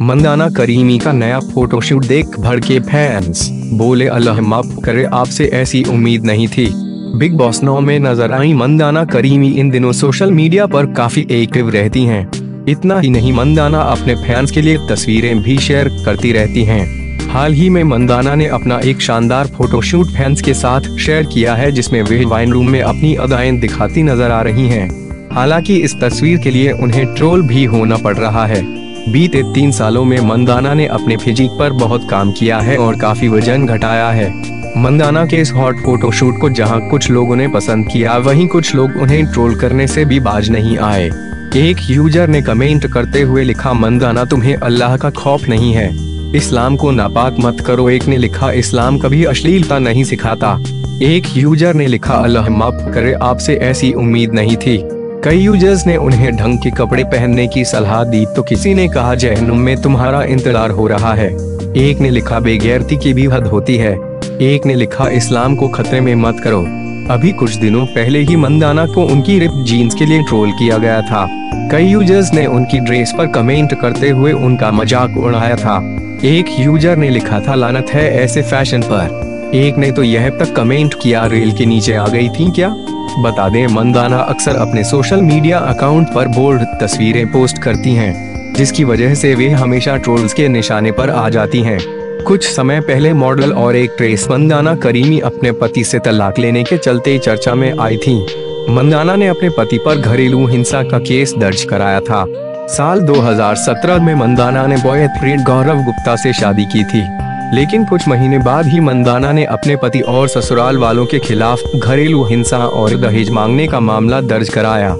Mandanna creamy का नया photoshoot देख भड़के फैंस बोले अल्लाह माफ़ करे, आपसे ऐसी उम्मीद नहीं थी बिग बॉस नौ में नज़र आई, मंदाना करीमी इन दिनों सोशल मीडिया पर काफ़ी एक्टिव रहती हैं। इतना ही नहीं, मंदाना अपने फैंस के लिए तस्वीरें भी शेयर करती रहती हैं। हाल ही में मंदाना ने अपना एक शानदार फोटोशूट फैंस के साथ शेयर किया है, जिसमें वे वाइन रूम में अपनी अदाएँ दिखाती नज़र आ रही है हालाँकि इस तस्वीर के लिए उन्हें ट्रोल भी होना पड़ रहा है बीते तीन सालों में मंदाना ने अपने फिजिक पर बहुत काम किया है और काफ़ी वज़न घटाया है। मंदाना के इस हॉट फोटोशूट को जहाँ कुछ लोगों ने पसंद किया, वहीं कुछ लोग उन्हें ट्रोल करने से भी बाज नहीं आए। एक यूज़र ने कमेंट करते हुए लिखा, मंदाना, तुम्हें अल्लाह का खौफ नहीं है। इस्लाम को नापाक मत करो। एक ने लिखा, इस्लाम कभी अश्लीलता नहीं सिखाता। एक यूज़र ने लिखा, अल्लाह माफ़ करे, आपसे ऐसी उम्मीद नहीं थी। कई यूज़र्स ने उन्हें ढंग के कपड़े पहनने की सलाह दी तो किसी ने कहा जहनुम में तुम्हारा इंतज़ार हो रहा है। एक ने लिखा, बेगैरती की भी हद होती है। एक ने लिखा, इस्लाम को खतरे में मत करो। अभी कुछ दिनों पहले ही मंदाना को उनकी रिप जीन्स के लिए ट्रोल किया गया था। कई यूज़र्स ने उनकी ड्रेस पर कमेंट करते हुए उनका मज़ाक उड़ाया था। एक यूज़र ने लिखा था, लानत है ऐसे फ़ैशन पर। एक ने तो यह तक कमेंट किया, रेल के नीचे आ गई थी क्या? बता दें मंदाना अक्सर अपने सोशल मीडिया अकाउंट पर बोल्ड तस्वीरें पोस्ट करती हैं, जिसकी वजह से वे हमेशा ट्रोल्स के निशाने पर आ जाती हैं। कुछ समय पहले मॉडल और एक ट्रेस मंदाना करीमी अपने पति से तलाक लेने के चलते चर्चा में आई थी। मंदाना ने अपने पति पर घरेलू हिंसा का केस दर्ज कराया था। साल 2017 में मंदाना ने बॉयफ्रेंड गौरव गुप्ता से शादी की थी। लेकिन कुछ महीने बाद ही मंदाना ने अपने पति और ससुराल वालों के खिलाफ घरेलू हिंसा और दहेज मांगने का मामला दर्ज कराया।